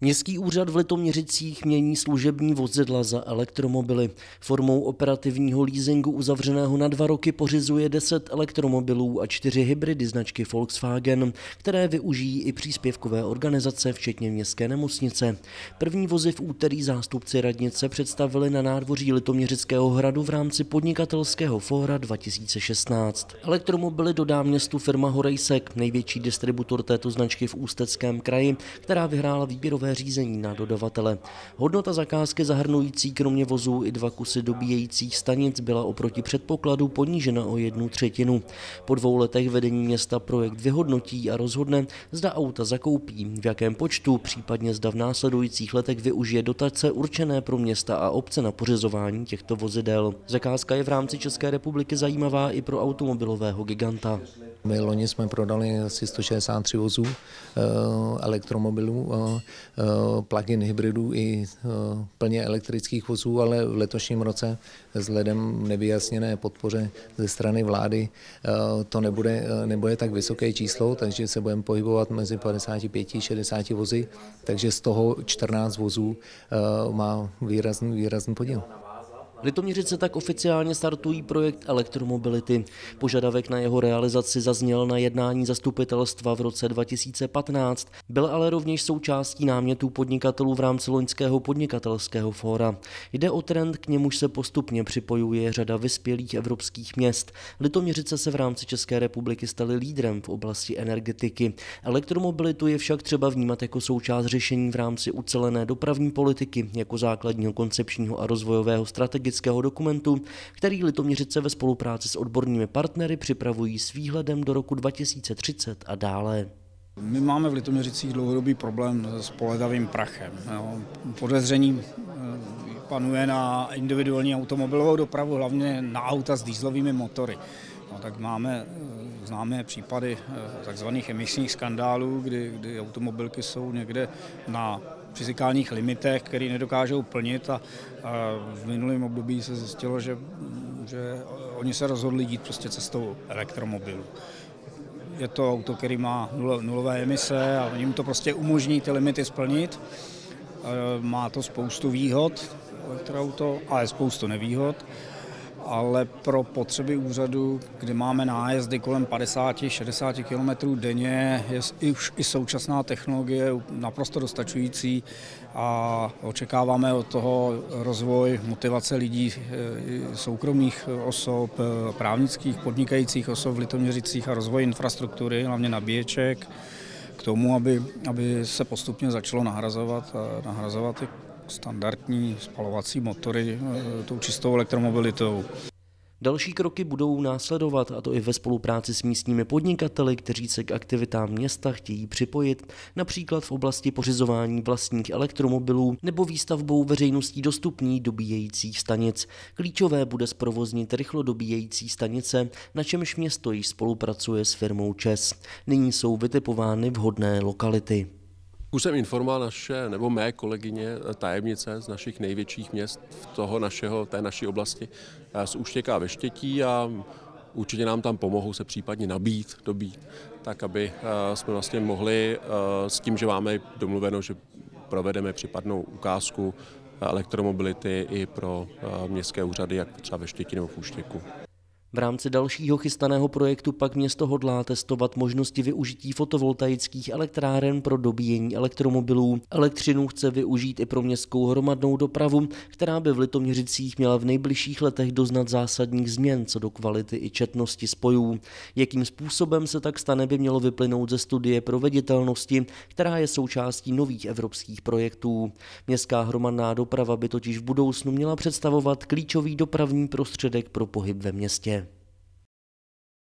Městský úřad v Litoměřicích mění služební vozidla za elektromobily. Formou operativního leasingu uzavřeného na dva roky pořizuje 10 elektromobilů a čtyři hybridy značky Volkswagen, které využijí i příspěvkové organizace, včetně městské nemocnice. První vozy v úterý zástupci radnice představili na nádvoří Litoměřického hradu v rámci podnikatelského fóra 2016. Elektromobily dodá městu firma Horejsek, největší distributor této značky v Ústeckém kraji, která vyhrála výběrové výběrové řízení na dodavatele. Hodnota zakázky zahrnující kromě vozů i dva kusy dobíjejících stanic byla oproti předpokladu ponížena o jednu třetinu. Po dvou letech vedení města projekt vyhodnotí a rozhodne, zda auta zakoupí, v jakém počtu, případně zda v následujících letech využije dotace určené pro města a obce na pořizování těchto vozidel. Zakázka je v rámci České republiky zajímavá i pro automobilového giganta. My loni jsme prodali asi 163 vozů eh, elektromobilů, eh, plug-in hybridů i plně elektrických vozů, ale v letošním roce vzhledem nevyjasněné podpoře ze strany vlády to nebude, nebude tak vysoké číslo, takže se budeme pohybovat mezi 55 a 60 vozy, takže z toho 14 vozů má výrazný, výrazný podíl. Litoměřice tak oficiálně startují projekt elektromobility. Požadavek na jeho realizaci zazněl na jednání zastupitelstva v roce 2015, byl ale rovněž součástí námětů podnikatelů v rámci loňského podnikatelského fóra. Jde o trend, k němuž se postupně připojuje řada vyspělých evropských měst. Litoměřice se v rámci České republiky staly lídrem v oblasti energetiky. Elektromobilitu je však třeba vnímat jako součást řešení v rámci ucelené dopravní politiky, jako základního koncepčního a rozvojového strategického strategického dokumentu, který Litoměřice ve spolupráci s odbornými partnery připravují s výhledem do roku 2030 a dále. My máme v Litoměřicích dlouhodobý problém s poledavým prachem. Podezření eh, panuje na individuální automobilovou dopravu, hlavně na auta s dýzlovými motory. No, tak máme, eh, známé případy eh, takzvaných emisních skandálů, kdy, kdy automobilky jsou někde na fyzikálních limitech, které nedokážou plnit a, a v minulém období se zjistilo, že, že oni se rozhodli jít prostě cestou elektromobilu. Je to auto, který má nulové emise a jim to prostě umožní ty limity splnit. Má to spoustu výhod, elektroauto, ale spoustu nevýhod ale pro potřeby úřadu, kdy máme nájezdy kolem 50-60 km denně, je už i současná technologie naprosto dostačující a očekáváme od toho rozvoj motivace lidí, eh, soukromých osob, eh, právnických, podnikajících osob v Litoměřicích a rozvoj infrastruktury, hlavně nabíječek, k tomu, aby, aby se postupně začalo nahrazovat, nahrazovat ty standardní spalovací motory eh, tou čistou elektromobilitou. Další kroky budou následovat, a to i ve spolupráci s místními podnikateli, kteří se k aktivitám města chtějí připojit, například v oblasti pořizování vlastních elektromobilů nebo výstavbou veřejností dostupných dobíjejících stanic. Klíčové bude zprovoznit rychlodobíjející stanice, na čemž město již spolupracuje s firmou ČES. Nyní jsou vytipovány vhodné lokality. Už jsem informoval naše, nebo mé kolegyně eh, tajemnice z našich největších měst v toho našeho, té naší oblasti eh, z Úštěka a Veštětí a určitě nám tam pomohou se případně nabít, dobít, tak aby eh, jsme vlastně mohli s tím, že máme domluveno, že provedeme případnou ukázku elektromobility i pro městské úřady, jak třeba ve Štětí nebo v Úštěku. V rámci dalšího chystaného projektu pak město hodlá testovat možnosti využití fotovoltaických elektráren pro dobíjení elektromobilů. Elektřinu chce využít i pro městskou hromadnou dopravu, která by v Litoměřicích měla v nejbližších letech doznat zásadních změn co do kvality i četnosti spojů. Jakým způsobem se tak stane, by mělo vyplynout ze studie proveditelnosti, která je součástí nových evropských projektů. Městská hromadná doprava by totiž v budoucnu měla představovat klíčový dopravní prostředek pro pohyb ve městě.